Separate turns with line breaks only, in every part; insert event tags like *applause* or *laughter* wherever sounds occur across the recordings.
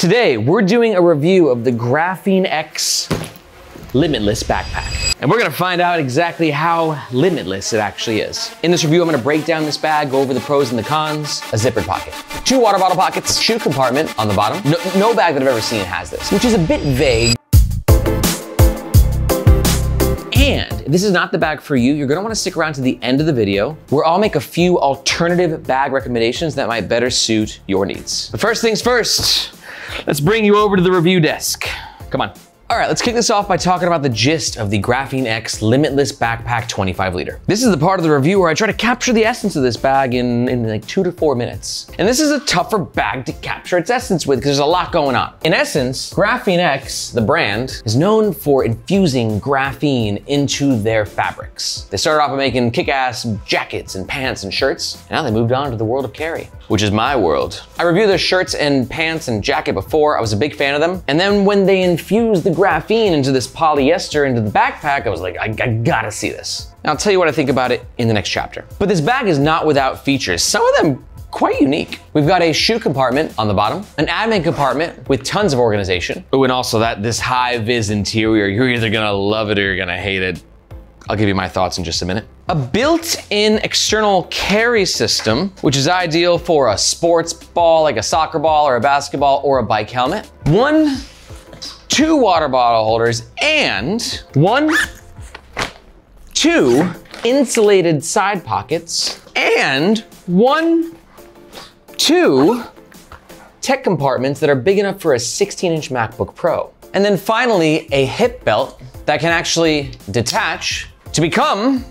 Today, we're doing a review of the Graphene X Limitless Backpack. And we're gonna find out exactly how limitless it actually is. In this review, I'm gonna break down this bag, go over the pros and the cons, a zippered pocket, two water bottle pockets, shoe compartment on the bottom. No, no bag that I've ever seen has this, which is a bit vague. And if this is not the bag for you, you're gonna wanna stick around to the end of the video where I'll make a few alternative bag recommendations that might better suit your needs. But first things first, let's bring you over to the review desk. Come on. All right, let's kick this off by talking about the gist of the Graphene X Limitless Backpack 25 liter. This is the part of the review where I try to capture the essence of this bag in, in like two to four minutes. And this is a tougher bag to capture its essence with because there's a lot going on. In essence, Graphene X, the brand, is known for infusing graphene into their fabrics. They started off by making kick-ass jackets and pants and shirts, and now they moved on to the world of carry, which is my world. I reviewed their shirts and pants and jacket before, I was a big fan of them, and then when they infused the graphene into this polyester into the backpack, I was like, I, I gotta see this. Now I'll tell you what I think about it in the next chapter. But this bag is not without features. Some of them quite unique. We've got a shoe compartment on the bottom, an admin compartment with tons of organization. Oh, and also that this high vis interior, you're either gonna love it or you're gonna hate it. I'll give you my thoughts in just a minute. A built-in external carry system, which is ideal for a sports ball, like a soccer ball or a basketball or a bike helmet. One two water bottle holders, and one, two insulated side pockets, and one, two tech compartments that are big enough for a 16 inch MacBook Pro. And then finally, a hip belt that can actually detach to become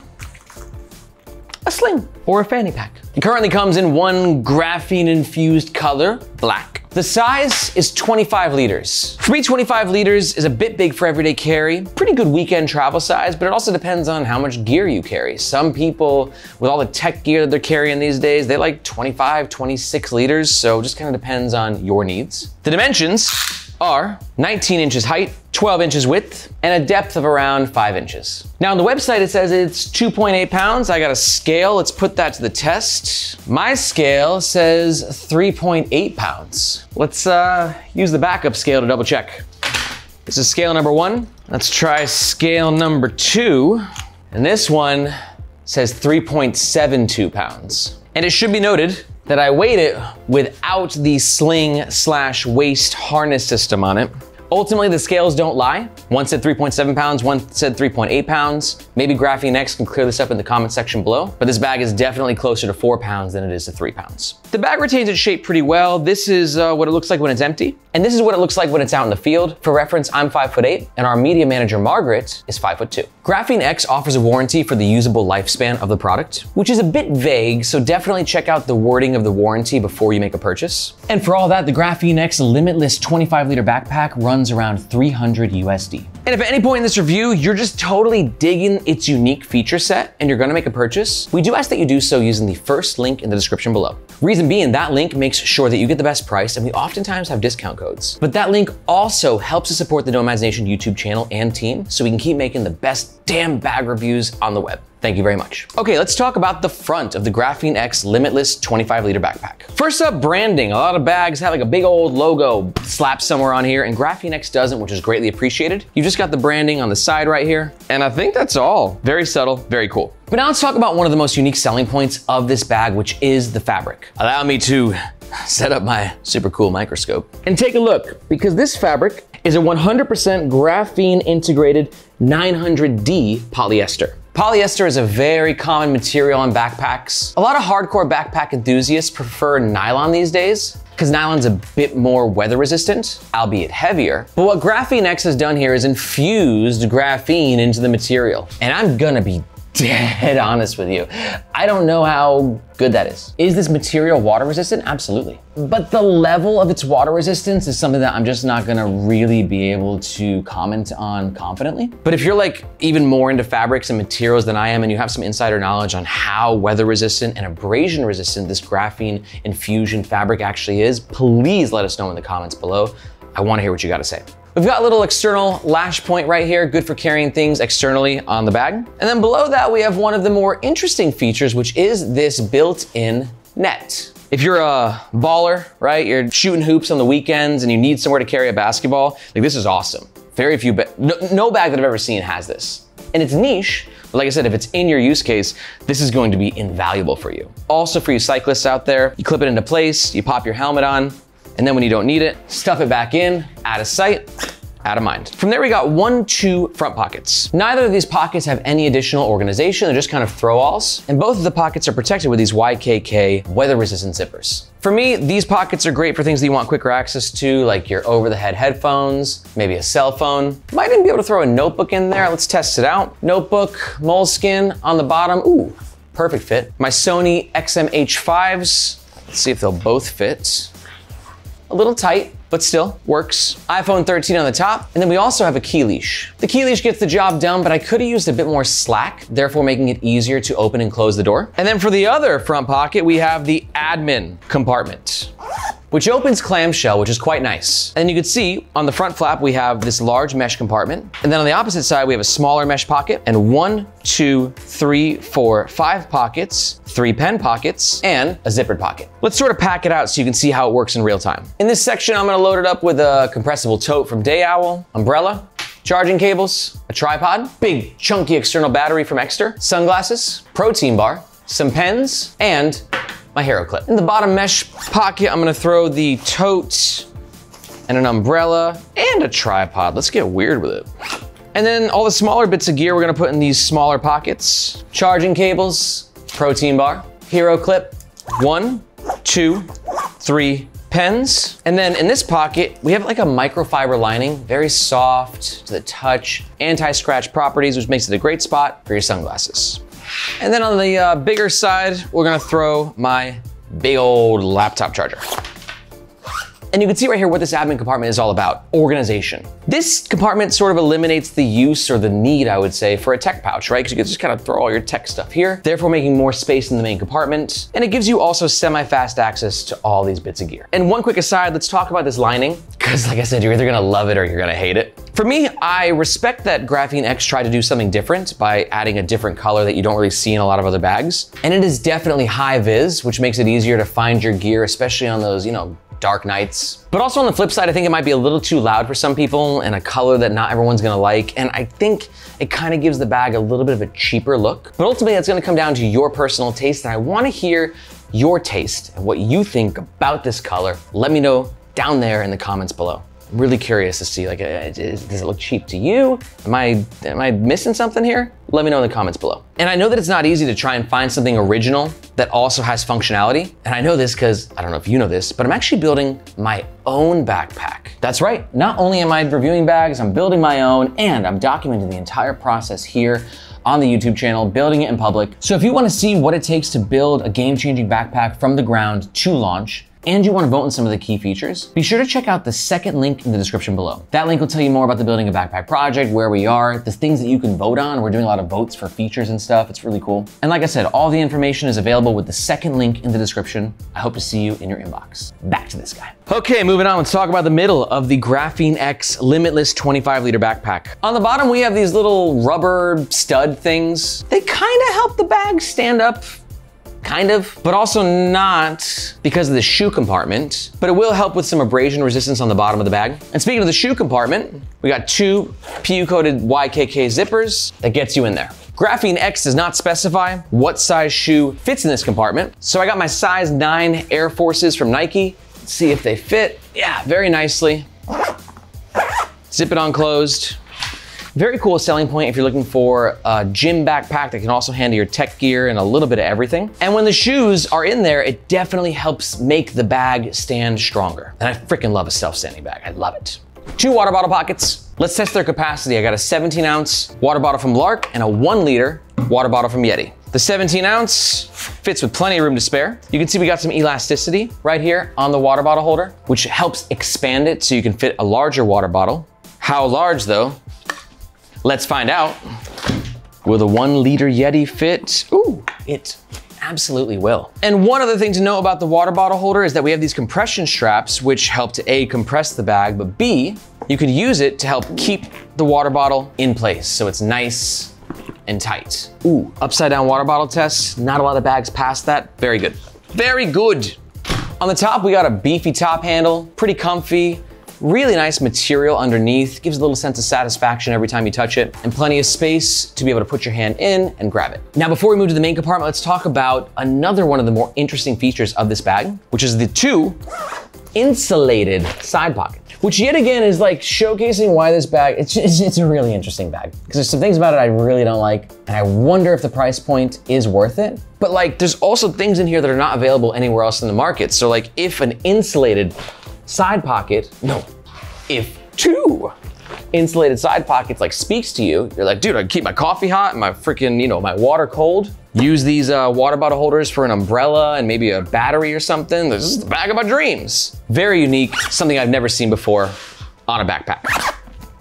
a sling or a fanny pack. It currently comes in one graphene infused color, black. The size is 25 liters. For me, 25 liters is a bit big for everyday carry. Pretty good weekend travel size, but it also depends on how much gear you carry. Some people, with all the tech gear that they're carrying these days, they like 25, 26 liters, so just kind of depends on your needs. The dimensions are 19 inches height, 12 inches width, and a depth of around 5 inches. Now on the website it says it's 2.8 pounds. I got a scale, let's put that to the test. My scale says 3.8 pounds. Let's uh, use the backup scale to double check. This is scale number one. Let's try scale number two. And this one says 3.72 pounds. And it should be noted that I weighed it without the sling slash waist harness system on it. Ultimately, the scales don't lie. One said 3.7 pounds, one said 3.8 pounds. Maybe Graphene X can clear this up in the comment section below, but this bag is definitely closer to four pounds than it is to three pounds. The bag retains its shape pretty well. This is uh, what it looks like when it's empty, and this is what it looks like when it's out in the field. For reference, I'm five foot eight, and our media manager, Margaret, is five foot two. Graphene X offers a warranty for the usable lifespan of the product, which is a bit vague, so definitely check out the wording of the warranty before you make a purchase. And for all that, the Graphene X Limitless 25 liter backpack runs around 300 USD. And if at any point in this review, you're just totally digging its unique feature set and you're gonna make a purchase, we do ask that you do so using the first link in the description below. Reason being, that link makes sure that you get the best price and we oftentimes have discount codes. But that link also helps to support the Nomads Nation YouTube channel and team so we can keep making the best damn bag reviews on the web. Thank you very much. Okay, let's talk about the front of the Graphene X Limitless 25 liter backpack. First up, branding. A lot of bags have like a big old logo slapped somewhere on here and Graphene X doesn't, which is greatly appreciated. You've just got the branding on the side right here. And I think that's all. Very subtle, very cool. But now let's talk about one of the most unique selling points of this bag, which is the fabric. Allow me to *laughs* set up my super cool microscope and take a look because this fabric is a 100% graphene integrated 900D polyester. Polyester is a very common material in backpacks. A lot of hardcore backpack enthusiasts prefer nylon these days because nylon's a bit more weather resistant, albeit heavier. But what Graphene X has done here is infused graphene into the material. And I'm gonna be dead honest with you. I don't know how good that is. Is this material water resistant? Absolutely. But the level of its water resistance is something that I'm just not gonna really be able to comment on confidently. But if you're like even more into fabrics and materials than I am and you have some insider knowledge on how weather resistant and abrasion resistant this graphene infusion fabric actually is, please let us know in the comments below. I wanna hear what you gotta say. We've got a little external lash point right here, good for carrying things externally on the bag. And then below that, we have one of the more interesting features, which is this built-in net. If you're a baller, right, you're shooting hoops on the weekends and you need somewhere to carry a basketball, like this is awesome. Very few, ba- no, no bag that I've ever seen has this. And it's niche, but like I said, if it's in your use case, this is going to be invaluable for you. Also for you cyclists out there, you clip it into place, you pop your helmet on, and then when you don't need it, stuff it back in, out of sight, out of mind. From there, we got one, two front pockets. Neither of these pockets have any additional organization. They're just kind of throw-alls. And both of the pockets are protected with these YKK weather-resistant zippers. For me, these pockets are great for things that you want quicker access to, like your over-the-head headphones, maybe a cell phone. Might even be able to throw a notebook in there. Let's test it out. Notebook, Moleskine on the bottom. Ooh, perfect fit. My Sony XM-H5s. Let's see if they'll both fit. A little tight, but still works. iPhone 13 on the top, and then we also have a key leash. The key leash gets the job done, but I could have used a bit more slack, therefore making it easier to open and close the door. And then for the other front pocket, we have the admin compartment which opens clamshell, which is quite nice. And you can see on the front flap, we have this large mesh compartment. And then on the opposite side, we have a smaller mesh pocket and one, two, three, four, five pockets, three pen pockets, and a zippered pocket. Let's sort of pack it out so you can see how it works in real time. In this section, I'm gonna load it up with a compressible tote from Day Owl, umbrella, charging cables, a tripod, big chunky external battery from Exter, sunglasses, protein bar, some pens, and my hero clip. In the bottom mesh pocket, I'm gonna throw the tote and an umbrella and a tripod. Let's get weird with it. And then all the smaller bits of gear we're gonna put in these smaller pockets. Charging cables, protein bar, hero clip, one, two, three, pens. And then in this pocket, we have like a microfiber lining, very soft to the touch, anti-scratch properties, which makes it a great spot for your sunglasses. And then on the uh, bigger side, we're gonna throw my big old laptop charger. And you can see right here what this admin compartment is all about, organization. This compartment sort of eliminates the use or the need, I would say, for a tech pouch, right? Because you can just kind of throw all your tech stuff here, therefore making more space in the main compartment. And it gives you also semi-fast access to all these bits of gear. And one quick aside, let's talk about this lining, because like I said, you're either gonna love it or you're gonna hate it. For me, I respect that Graphene X tried to do something different by adding a different color that you don't really see in a lot of other bags. And it is definitely high vis, which makes it easier to find your gear, especially on those, you know, dark nights. But also on the flip side, I think it might be a little too loud for some people and a color that not everyone's gonna like. And I think it kind of gives the bag a little bit of a cheaper look. But ultimately, that's gonna come down to your personal taste. And I wanna hear your taste and what you think about this color. Let me know down there in the comments below. I'm really curious to see, like, uh, does it look cheap to you? Am I, am I missing something here? Let me know in the comments below. And I know that it's not easy to try and find something original that also has functionality. And I know this because, I don't know if you know this, but I'm actually building my own backpack. That's right, not only am I reviewing bags, I'm building my own and I'm documenting the entire process here on the YouTube channel, building it in public. So if you wanna see what it takes to build a game-changing backpack from the ground to launch, and you want to vote on some of the key features, be sure to check out the second link in the description below. That link will tell you more about the Building a Backpack project, where we are, the things that you can vote on. We're doing a lot of votes for features and stuff. It's really cool. And like I said, all the information is available with the second link in the description. I hope to see you in your inbox. Back to this guy. Okay, moving on, let's talk about the middle of the Graphene X Limitless 25 liter backpack. On the bottom, we have these little rubber stud things. They kind of help the bag stand up kind of, but also not because of the shoe compartment, but it will help with some abrasion resistance on the bottom of the bag. And speaking of the shoe compartment, we got two PU coated YKK zippers that gets you in there. Graphene X does not specify what size shoe fits in this compartment. So I got my size nine Air Forces from Nike. See if they fit. Yeah, very nicely. Zip it on closed. Very cool selling point if you're looking for a gym backpack that can also handle your tech gear and a little bit of everything. And when the shoes are in there, it definitely helps make the bag stand stronger. And I freaking love a self-standing bag. I love it. Two water bottle pockets. Let's test their capacity. I got a 17 ounce water bottle from Larq and a one liter water bottle from Yeti. The 17 ounce fits with plenty of room to spare. You can see we got some elasticity right here on the water bottle holder, which helps expand it so you can fit a larger water bottle. How large though? Let's find out. Will the one liter Yeti fit? Ooh, it absolutely will. And one other thing to know about the water bottle holder is that we have these compression straps which help to A, compress the bag, but B, you could use it to help keep the water bottle in place so it's nice and tight. Ooh, upside down water bottle test. Not a lot of bags pass that. Very good. Very good. On the top, we got a beefy top handle, pretty comfy, really nice material underneath, gives a little sense of satisfaction every time you touch it, and plenty of space to be able to put your hand in and grab it. Now, before we move to the main compartment, let's talk about another one of the more interesting features of this bag, which is the two insulated side pockets which yet again is like showcasing why this bag, it's, it's, a really interesting bag. Because there's some things about it I really don't like, and I wonder if the price point is worth it. But like, there's also things in here that are not available anywhere else in the market. So like, if an insulated side pocket, no, if two insulated side pockets like speaks to you, you're like, dude, I keep my coffee hot and my freaking, you know, my water cold. Use these uh, water bottle holders for an umbrella and maybe a battery or something. This is the bag of my dreams. Very unique, something I've never seen before on a backpack.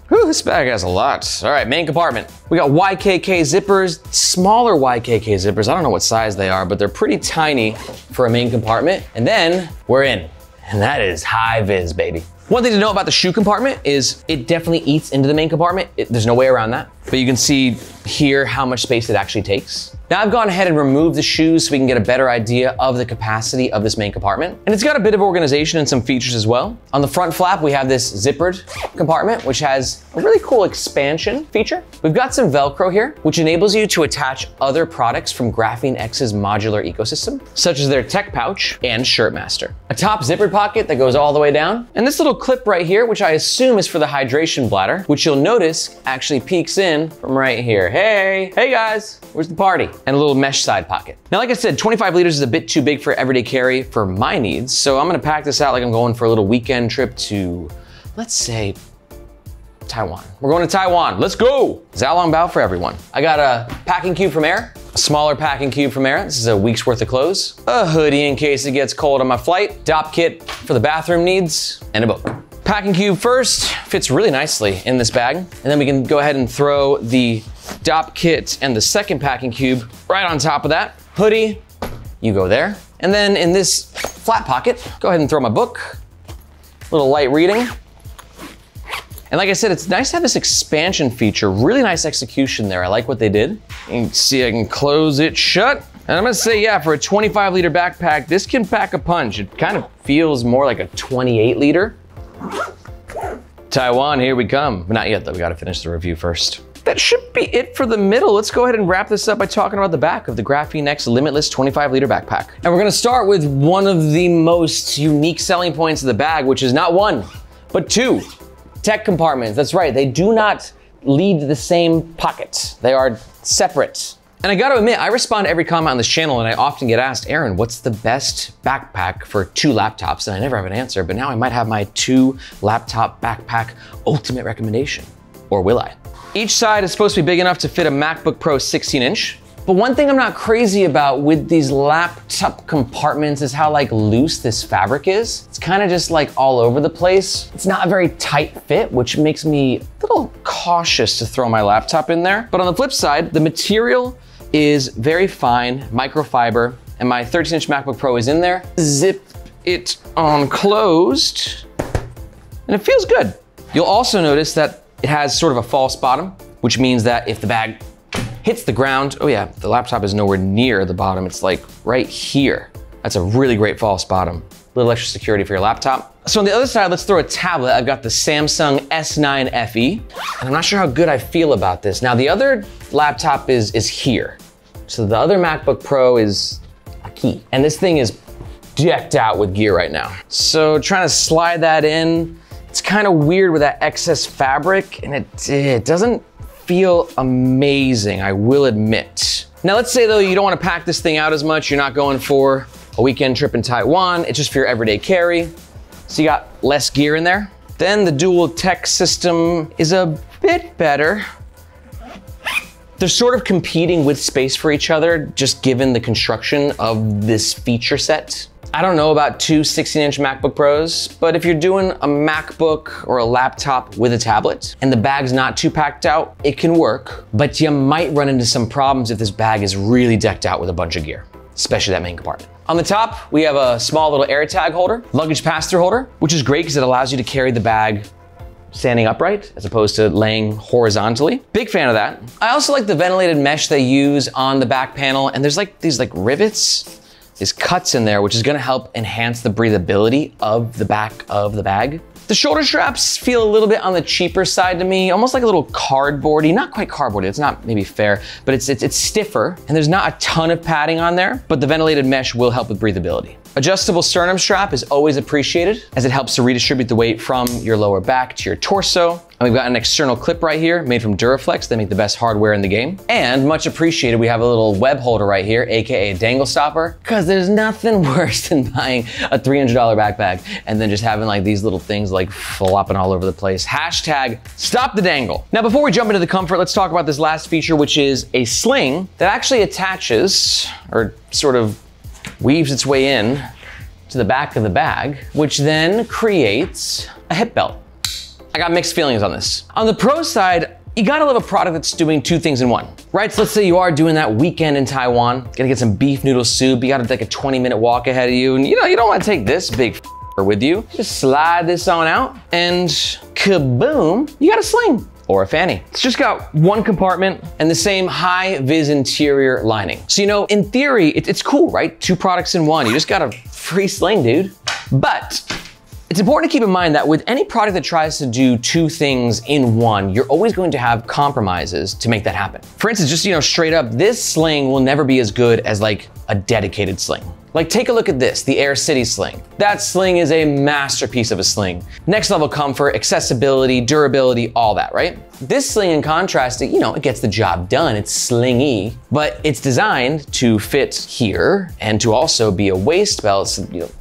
Whew, this bag has a lot. All right, main compartment. We got YKK zippers, smaller YKK zippers. I don't know what size they are, but they're pretty tiny for a main compartment. And then we're in, and that is high vis, baby. One thing to know about the shoe compartment is it definitely eats into the main compartment. It, there's no way around that. But you can see here how much space it actually takes. Now I've gone ahead and removed the shoes so we can get a better idea of the capacity of this main compartment. And it's got a bit of organization and some features as well. On the front flap, we have this zippered compartment, which has a really cool expansion feature. We've got some Velcro here, which enables you to attach other products from Graphene X's modular ecosystem, such as their tech pouch and Shirtmaster. A top zippered pocket that goes all the way down, and this little clip right here, which I assume is for the hydration bladder, which you'll notice actually peeks in from right here. Hey, hey guys, where's the party? and a little mesh side pocket. Now, like I said, 25 liters is a bit too big for everyday carry for my needs, so I'm gonna pack this out like I'm going for a little weekend trip to, let's say, Taiwan. We're going to Taiwan, let's go! Xiao Long Bao for everyone. I got a packing cube from Aer, a smaller packing cube from Aer. This is a week's worth of clothes, a hoodie in case it gets cold on my flight, dopp kit for the bathroom needs, and a book. Packing cube first, fits really nicely in this bag. And then we can go ahead and throw the dopp kit and the second packing cube right on top of that. Hoodie, you go there. And then in this flat pocket, go ahead and throw my book, little light reading. And like I said, it's nice to have this expansion feature. Really nice execution there. I like what they did. You can see I can close it shut. And I'm gonna say, yeah, for a 25 liter backpack, this can pack a punch. It kind of feels more like a 28 liter. Taiwan, here we come. Not yet though, we gotta finish the review first. That should be it for the middle. Let's go ahead and wrap this up by talking about the back of the Graphene X Limitless 25 liter backpack. And we're gonna start with one of the most unique selling points of the bag, which is not one, but two tech compartments. That's right, they do not lead the same pockets. They are separate. And I gotta admit, I respond to every comment on this channel and I often get asked, Aaron, what's the best backpack for two laptops? And I never have an answer, but now I might have my two laptop backpack ultimate recommendation. Or will I? Each side is supposed to be big enough to fit a MacBook Pro 16 inch. But one thing I'm not crazy about with these laptop compartments is how like loose this fabric is. It's kind of just like all over the place. It's not a very tight fit, which makes me a little cautious to throw my laptop in there. But on the flip side, the material is very fine microfiber, and my 13 inch MacBook Pro is in there. Zip it on closed, and it feels good. You'll also notice that it has sort of a false bottom, which means that if the bag hits the ground, oh yeah, the laptop is nowhere near the bottom. It's like right here. That's a really great false bottom. A little extra security for your laptop. So on the other side, let's throw a tablet. I've got the Samsung S9 FE, and I'm not sure how good I feel about this. Now the other laptop is, is here. So the other MacBook Pro is a key. And this thing is decked out with gear right now. So trying to slide that in, it's kind of weird with that excess fabric and it, it doesn't feel amazing, I will admit. Now let's say though you don't wanna pack this thing out as much, you're not going for a weekend trip in Taiwan, it's just for your everyday carry. So you got less gear in there. Then the dual tech system is a bit better. They're sort of competing with space for each other, just given the construction of this feature set. I don't know about two 16 inch MacBook Pros, but if you're doing a MacBook or a laptop with a tablet and the bag's not too packed out, it can work, but you might run into some problems if this bag is really decked out with a bunch of gear, especially that main compartment. On the top, we have a small little AirTag holder, luggage pass-through holder, which is great because it allows you to carry the bag standing upright as opposed to laying horizontally. Big fan of that. I also like the ventilated mesh they use on the back panel and there's like these like rivets is cuts in there, which is gonna help enhance the breathability of the back of the bag. The shoulder straps feel a little bit on the cheaper side to me, almost like a little cardboardy, not quite cardboardy, it's not maybe fair, but it's, it's, it's stiffer and there's not a ton of padding on there, but the ventilated mesh will help with breathability. Adjustable sternum strap is always appreciated as it helps to redistribute the weight from your lower back to your torso. And we've got an external clip right here made from Duraflex. They make the best hardware in the game. And much appreciated, we have a little web holder right here, AKA a dangle stopper, because there's nothing *laughs* worse than buying a $300 backpack and then just having like these little things like flopping all over the place. Hashtag stop the dangle. Now, before we jump into the comfort, let's talk about this last feature, which is a sling that actually attaches or sort of weaves its way in to the back of the bag, which then creates a hip belt. I got mixed feelings on this. On the pro side, you gotta love a product that's doing two things in one, right? So let's say you are doing that weekend in Taiwan, gonna get some beef noodle soup, you got like a 20 minute walk ahead of you, and you know, you don't wanna take this big *laughs* with you. Just slide this on out and kaboom, you got a sling or a fanny. It's just got one compartment and the same high vis interior lining. So, you know, in theory, it, it's cool, right? Two products in one. You just got a free sling, dude. But it's important to keep in mind that with any product that tries to do two things in one, you're always going to have compromises to make that happen. For instance, just, you know, straight up, this sling will never be as good as like a dedicated sling. Like take a look at this, the Aer City sling. That sling is a masterpiece of a sling. Next level comfort, accessibility, durability, all that, right? This sling in contrast, you know, it gets the job done. It's slingy, but it's designed to fit here and to also be a waist belt, you know,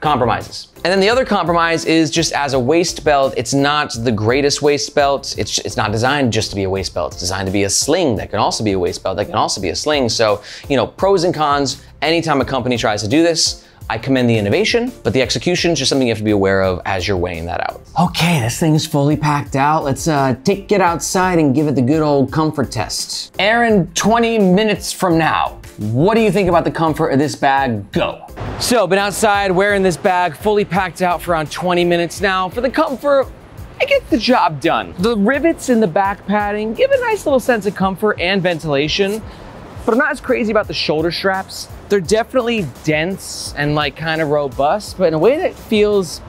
compromises. And then the other compromise is just as a waist belt, it's not the greatest waist belt. It's, it's not designed just to be a waist belt. It's designed to be a sling that can also be a waist belt, that can also be a sling. So, you know, pros and cons, anytime a company tries to do this, I commend the innovation, but the execution is just something you have to be aware of as you're weighing that out. Okay, this thing is fully packed out. Let's uh, take it outside and give it the good old comfort test. Aaron, 20 minutes from now, what do you think about the comfort of this bag? Go. So, been outside wearing this bag, fully packed out for around 20 minutes now. For the comfort, it gets the job done. The rivets in the back padding give a nice little sense of comfort and ventilation, but I'm not as crazy about the shoulder straps. They're definitely dense and like kind of robust, but in a way that feels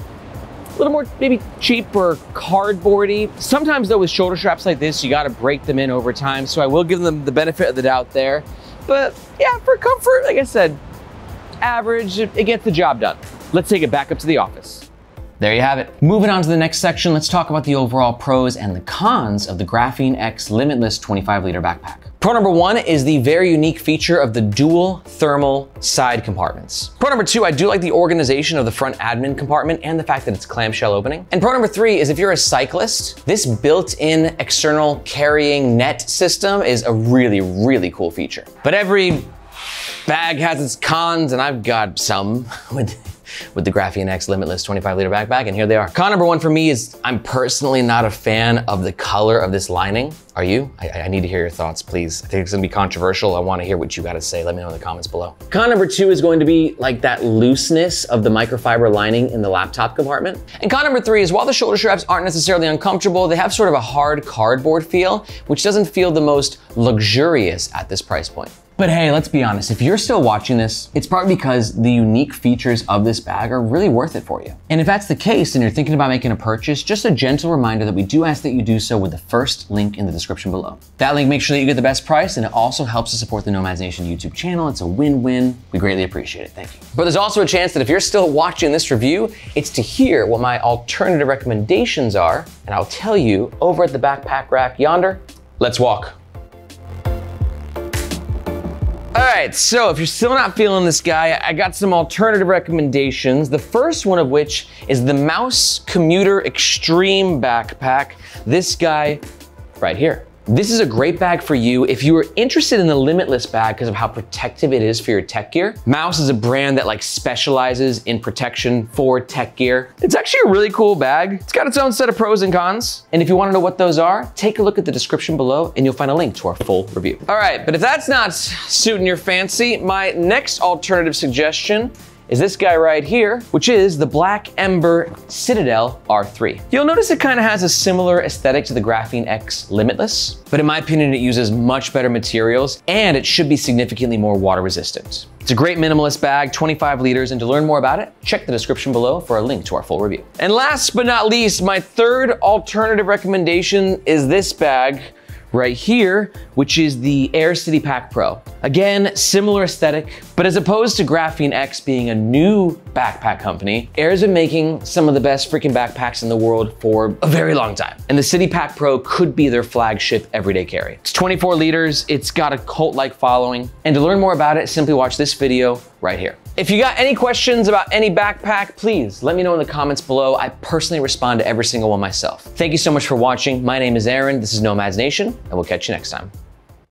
a little more maybe cheap or cardboardy. Sometimes though with shoulder straps like this, you gotta break them in over time. So I will give them the benefit of the doubt there. But yeah, for comfort, like I said, average, it gets the job done. Let's take it back up to the office. There you have it. Moving on to the next section, let's talk about the overall pros and the cons of the Graphene X Limitless 25 liter backpack. Pro number one is the very unique feature of the dual thermal side compartments. Pro number two, I do like the organization of the front admin compartment and the fact that it's clamshell opening. And pro number three is if you're a cyclist, this built-in external carrying net system is a really, really cool feature. But every bag has its cons and I've got some *laughs* with with the Graphene X Limitless 25 liter backpack, and here they are. Con number one for me is I'm personally not a fan of the color of this lining. Are you? I, I need to hear your thoughts, please. I think it's gonna be controversial. I wanna hear what you gotta say. Let me know in the comments below. Con number two is going to be like that looseness of the microfiber lining in the laptop compartment. And con number three is while the shoulder straps aren't necessarily uncomfortable, they have sort of a hard cardboard feel, which doesn't feel the most luxurious at this price point. But hey, let's be honest, if you're still watching this, it's probably because the unique features of this bag are really worth it for you. And if that's the case and you're thinking about making a purchase, just a gentle reminder that we do ask that you do so with the first link in the description below. That link makes sure that you get the best price and it also helps to support the Nomads Nation YouTube channel. It's a win-win. We greatly appreciate it. Thank you. But there's also a chance that if you're still watching this review, it's to hear what my alternative recommendations are, and I'll tell you over at the backpack rack yonder. Let's walk. All right, so if you're still not feeling this guy, I got some alternative recommendations. The first one of which is the Mous Commuter Extreme Backpack. This guy right here. This is a great bag for you if you are interested in the Limitless bag because of how protective it is for your tech gear. Mous is a brand that like specializes in protection for tech gear. It's actually a really cool bag. It's got its own set of pros and cons. And if you wanna know what those are, take a look at the description below and you'll find a link to our full review. All right, but if that's not suiting your fancy, my next alternative suggestion is this guy right here, which is the Black Ember Citadel R3. You'll notice it kind of has a similar aesthetic to the Graphene X Limitless, but in my opinion, it uses much better materials and it should be significantly more water resistant. It's a great minimalist bag, 25 liters, and to learn more about it, check the description below for a link to our full review. And last but not least, my third alternative recommendation is this bag right here, which is the Aer City Pack Pro. Again, similar aesthetic, but as opposed to Graphene X being a new backpack company, Aer's been making some of the best freaking backpacks in the world for a very long time. And the City Pack Pro could be their flagship everyday carry. It's 24 liters, it's got a cult-like following, and to learn more about it, simply watch this video right here. If you got any questions about any backpack, please let me know in the comments below. I personally respond to every single one myself. Thank you so much for watching. My name is Aaron, this is Nomads Nation, and we'll catch you next time.